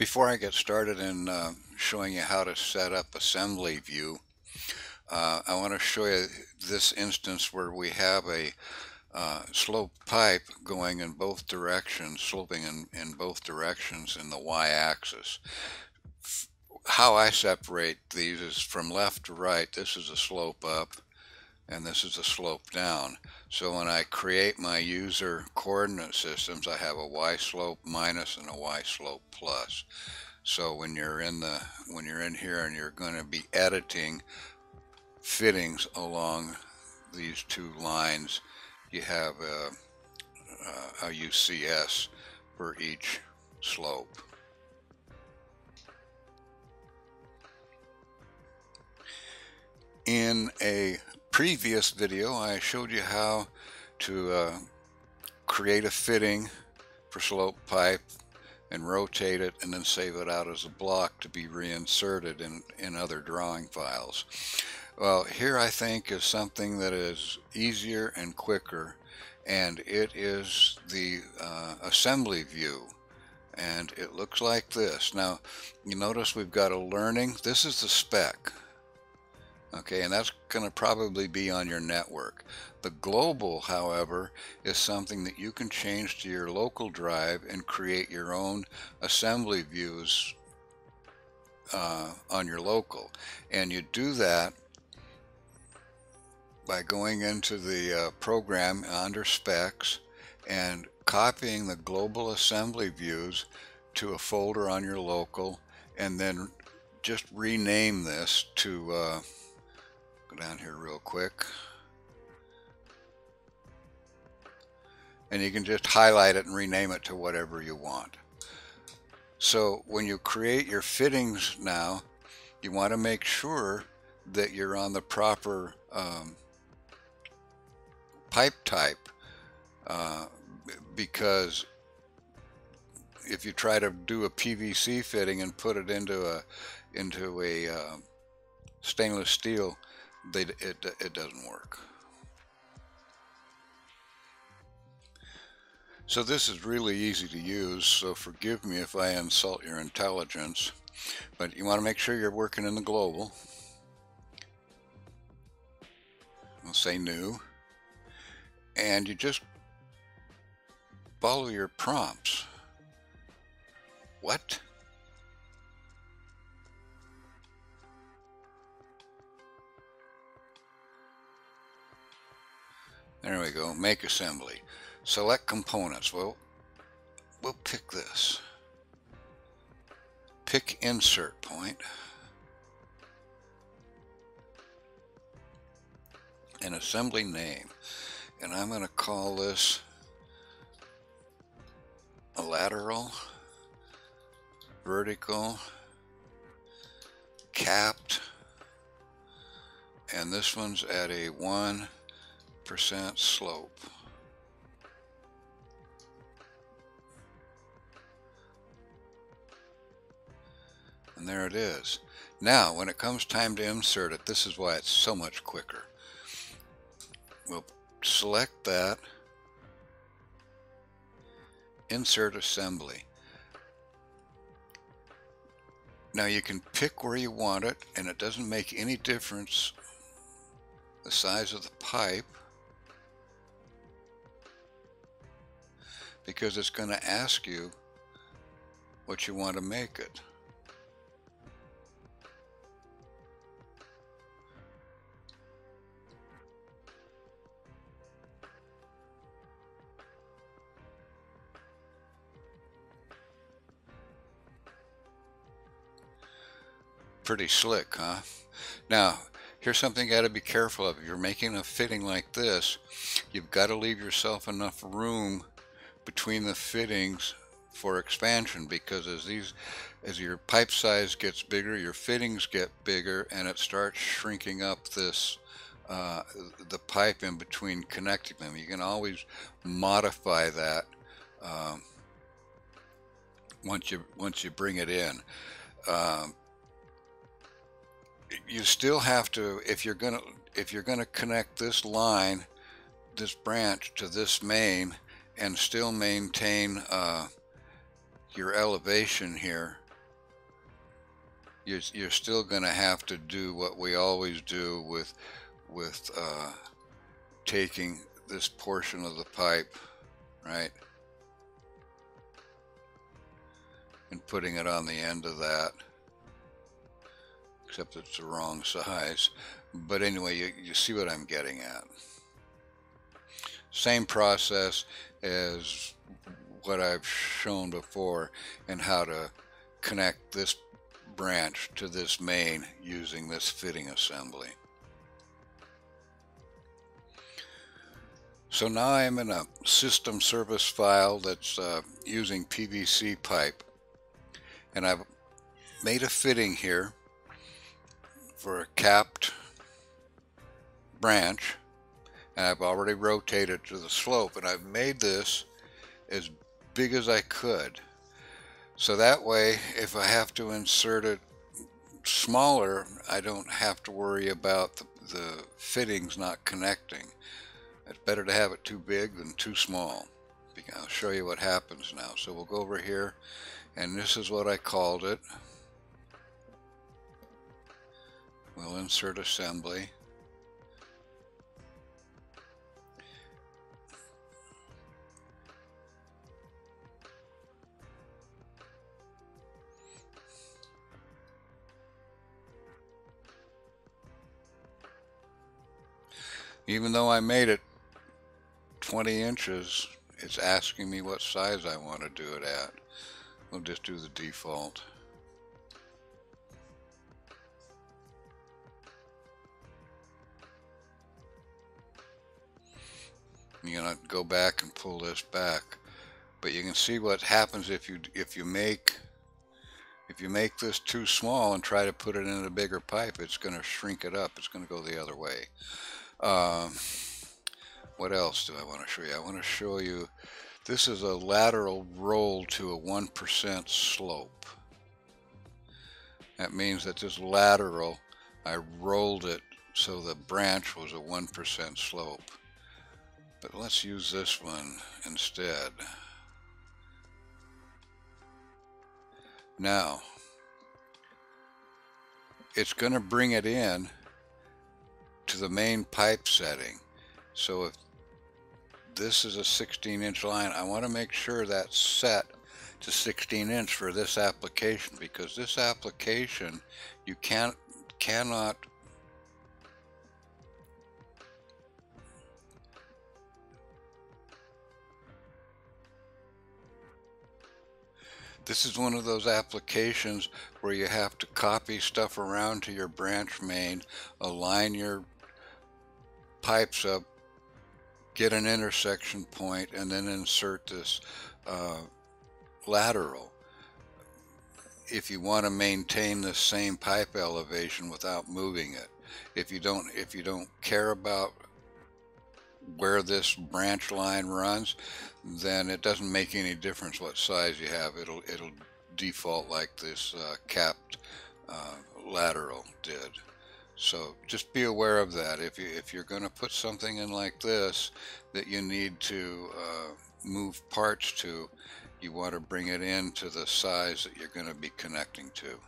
Before I get started in uh, showing you how to set up assembly view, uh, I want to show you this instance where we have a uh, slope pipe going in both directions, sloping in, in both directions in the y-axis. How I separate these is from left to right. This is a slope up and this is a slope down. So when I create my user coordinate systems, I have a y slope minus and a y slope plus. So when you're in the when you're in here and you're going to be editing fittings along these two lines, you have a, a UCS for each slope. In a previous video I showed you how to uh, create a fitting for slope pipe and rotate it and then save it out as a block to be reinserted in, in other drawing files. Well here I think is something that is easier and quicker and it is the uh, assembly view and it looks like this. Now you notice we've got a learning. This is the spec okay and that's going to probably be on your network. The global however is something that you can change to your local drive and create your own assembly views uh, on your local. And you do that by going into the uh, program under specs and copying the global assembly views to a folder on your local and then just rename this to uh, Go down here real quick. And you can just highlight it and rename it to whatever you want. So when you create your fittings now, you want to make sure that you're on the proper um, pipe type uh, because if you try to do a PVC fitting and put it into a into a uh, stainless steel they, it, it doesn't work. So this is really easy to use, so forgive me if I insult your intelligence, but you want to make sure you're working in the global. We'll say new, and you just follow your prompts. What? There we go, make assembly. Select components. Well, we'll pick this. Pick insert point. An assembly name. And I'm going to call this a lateral, vertical, capped, and this one's at a 1 percent slope. And there it is. Now, when it comes time to insert it, this is why it's so much quicker. We'll select that, insert assembly. Now you can pick where you want it and it doesn't make any difference the size of the pipe because it's going to ask you what you want to make it. Pretty slick, huh? Now, here's something you got to be careful of. If you're making a fitting like this, you've got to leave yourself enough room between the fittings for expansion because as these as your pipe size gets bigger your fittings get bigger and it starts shrinking up this uh, the pipe in between connecting them. You can always modify that um, once you once you bring it in. Um, you still have to if you're gonna if you're gonna connect this line this branch to this main and still maintain uh, your elevation here you're, you're still going to have to do what we always do with with uh, taking this portion of the pipe right? And putting it on the end of that except it's the wrong size. But anyway you, you see what I'm getting at same process as what I've shown before and how to connect this branch to this main using this fitting assembly. So now I'm in a system service file that's uh, using PVC pipe and I've made a fitting here for a capped branch I've already rotated to the slope and I've made this as big as I could. So that way, if I have to insert it smaller, I don't have to worry about the, the fittings not connecting. It's better to have it too big than too small. I'll show you what happens now. So we'll go over here, and this is what I called it. We'll insert assembly. Even though I made it 20 inches, it's asking me what size I want to do it at. We'll just do the default. You're gonna go back and pull this back, but you can see what happens if you if you make if you make this too small and try to put it in a bigger pipe, it's going to shrink it up. It's going to go the other way. Um, what else do I want to show you? I want to show you, this is a lateral roll to a 1% slope. That means that this lateral, I rolled it so the branch was a 1% slope. But let's use this one instead. Now, it's going to bring it in to the main pipe setting. So if this is a 16 inch line, I want to make sure that's set to 16 inch for this application because this application you can't cannot This is one of those applications where you have to copy stuff around to your branch main, align your pipes up, get an intersection point, and then insert this uh, lateral. If you want to maintain the same pipe elevation without moving it, if you don't, if you don't care about where this branch line runs, then it doesn't make any difference what size you have. It'll it'll default like this uh, capped uh, lateral did. So just be aware of that. If, you, if you're going to put something in like this that you need to uh, move parts to, you want to bring it in to the size that you're going to be connecting to.